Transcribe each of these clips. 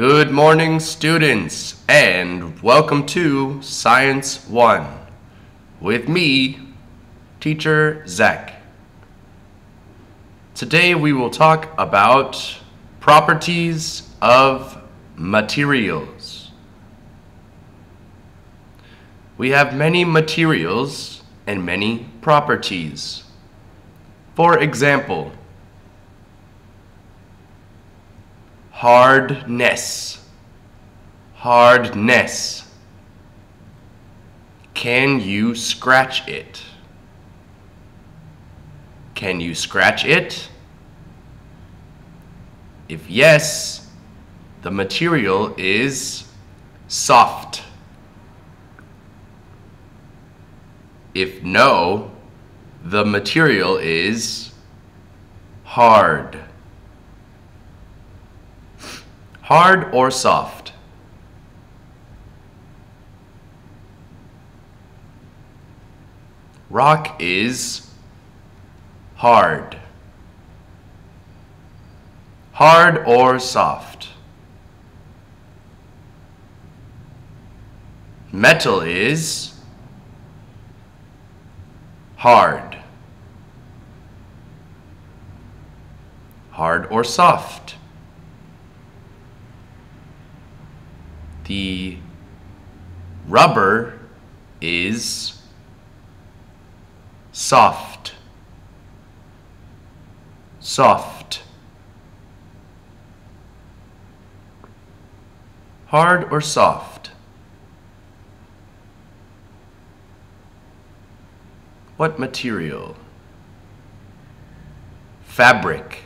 Good morning, students, and welcome to Science 1 with me, Teacher Zac. Today we will talk about properties of materials. We have many materials and many properties. For example, hardness, hardness. Can you scratch it? Can you scratch it? If yes, the material is soft. If no, the material is hard. Hard or soft? Rock is hard. Hard or soft? Metal is hard. Hard or soft? The rubber is soft. Soft. Hard or soft? What material? Fabric.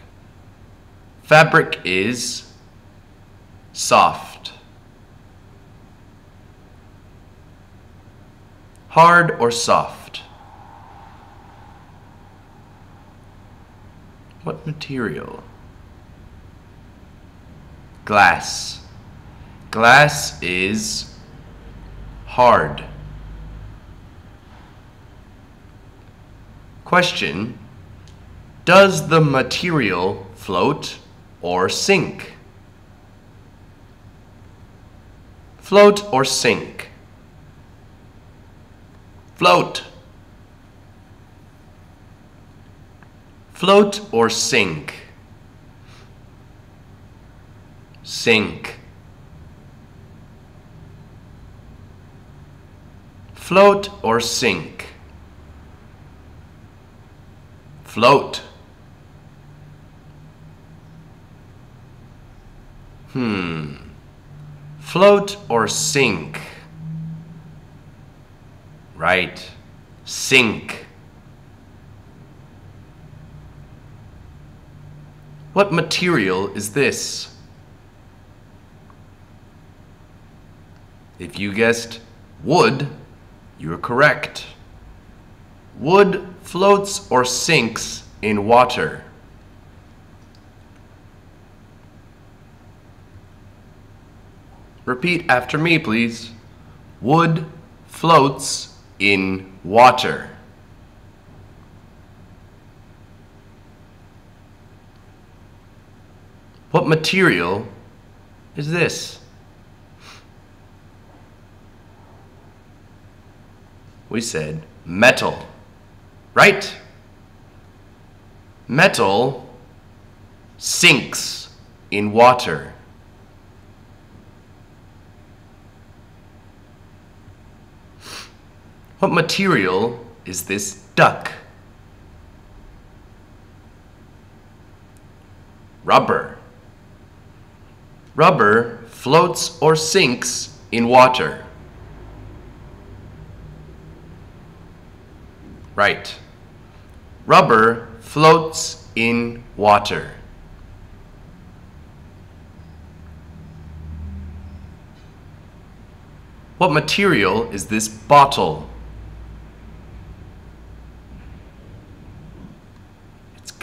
Fabric is soft. Hard or soft? What material? Glass. Glass is hard. Question Does the material float or sink? Float or sink? Float. Float or sink? Sink. Float or sink? Float. Hmm. Float or sink? Right. Sink. What material is this? If you guessed wood, you're correct. Wood floats or sinks in water. Repeat after me, please. Wood floats in water. What material is this? We said metal, right? Metal sinks in water. What material is this duck? Rubber. Rubber floats or sinks in water. Right. Rubber floats in water. What material is this bottle?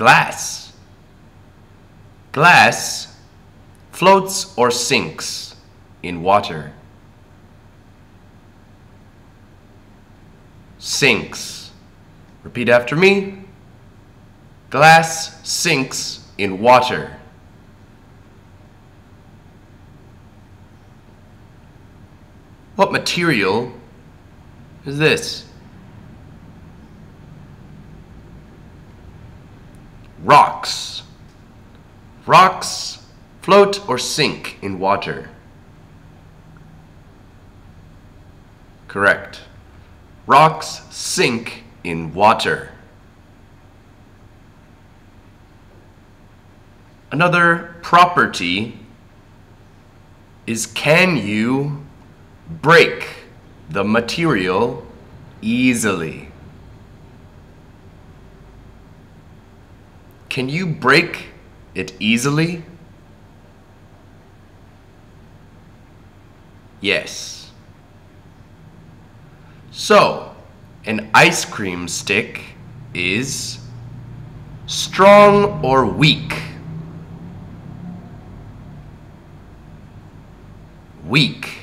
Glass. Glass floats or sinks in water. Sinks. Repeat after me. Glass sinks in water. What material is this? Rocks. Rocks float or sink in water. Correct. Rocks sink in water. Another property is can you break the material easily? Can you break it easily? Yes. So, an ice cream stick is strong or weak? Weak.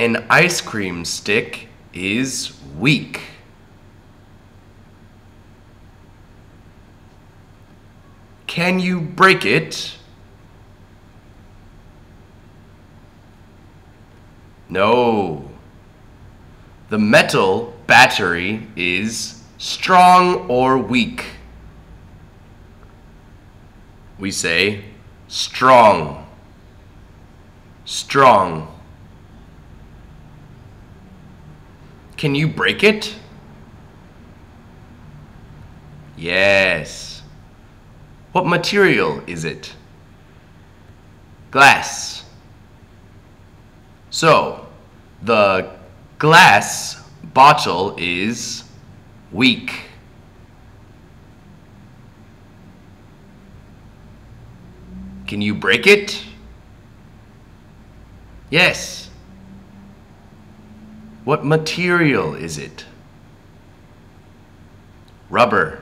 An ice cream stick is weak. Can you break it? No. The metal battery is strong or weak. We say strong. Strong. Can you break it? Yes. What material is it? Glass. So, the glass bottle is weak. Can you break it? Yes. What material is it? Rubber.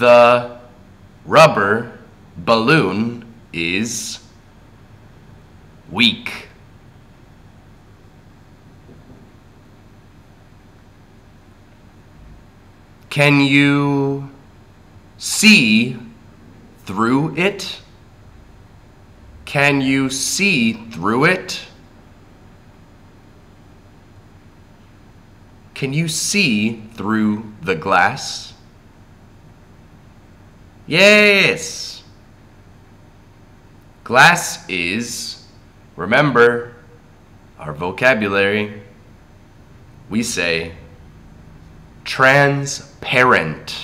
The rubber balloon is weak. Can you see through it? Can you see through it? Can you see through the glass? Yes. Glass is, remember, our vocabulary. We say transparent.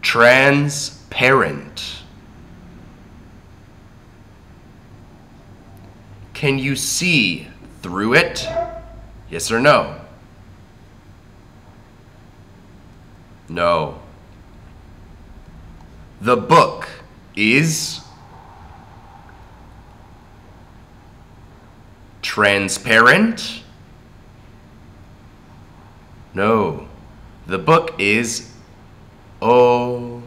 Transparent. Can you see through it? Yes or no? No. The book is transparent. No. The book is o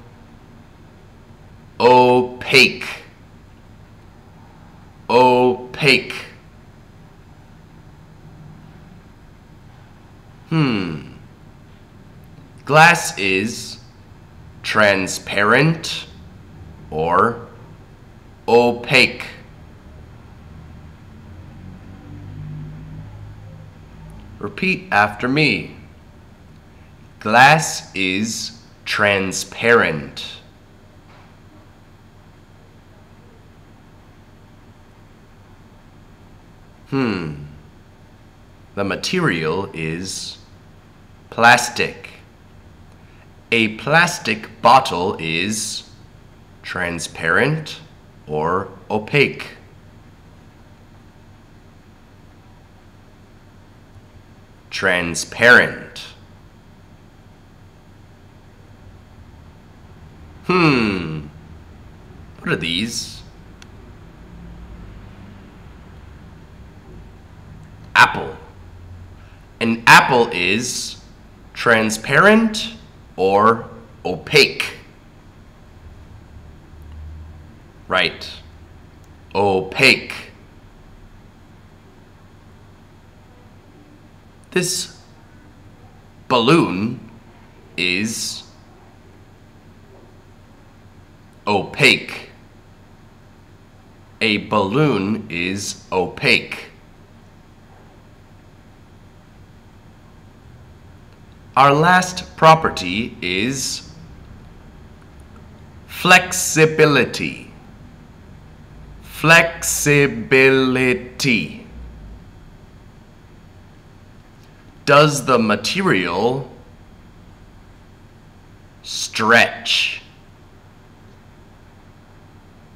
opaque. Opaque. Hmm. Glass is transparent or opaque. Repeat after me. Glass is transparent. Hmm. The material is plastic. A plastic bottle is transparent or opaque. Transparent. Hmm. What are these? Apple. An apple is transparent or opaque. Right. Opaque. This balloon is opaque. A balloon is opaque. Our last property is flexibility. Flexibility. Does the material stretch?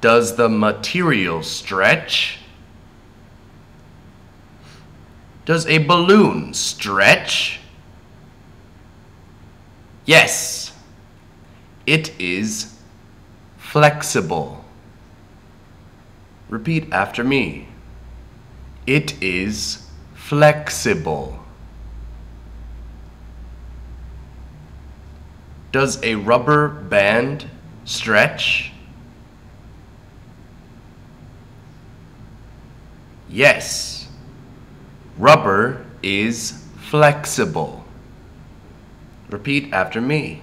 Does the material stretch? Does a balloon stretch? Yes, it is flexible. Repeat after me. It is flexible. Does a rubber band stretch? Yes, rubber is flexible. Repeat after me.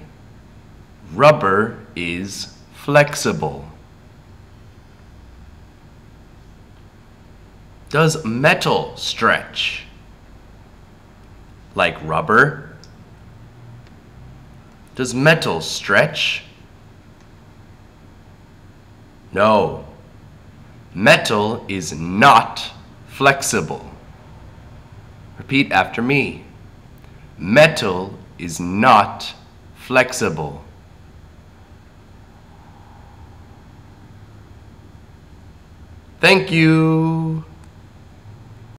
Rubber is flexible. Does metal stretch? Like rubber? Does metal stretch? No. Metal is not flexible. Repeat after me. Metal is not flexible. Thank you.